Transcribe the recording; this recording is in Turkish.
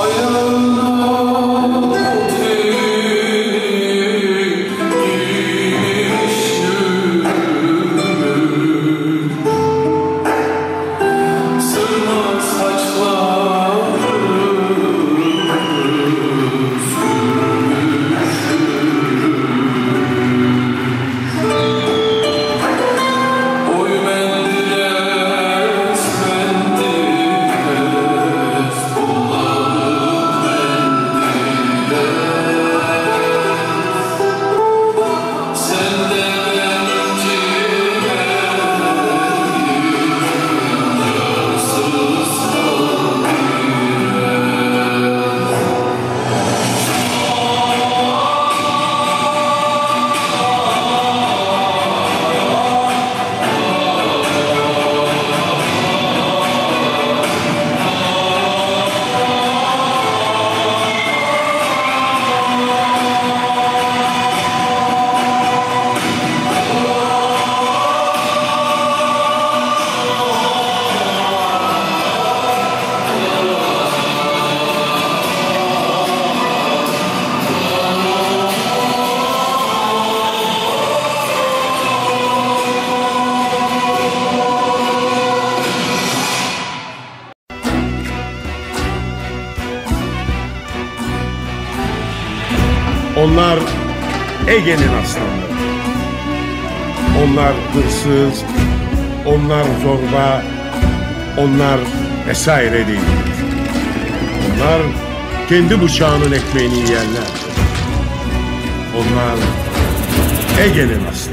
Ayrılma Onlar Ege'nin aslanları. Onlar hırsız, onlar zorba, onlar vesaire değil. Onlar kendi bıçağının ekmeğini yiyenler. Onlar Ege'nin aslanları.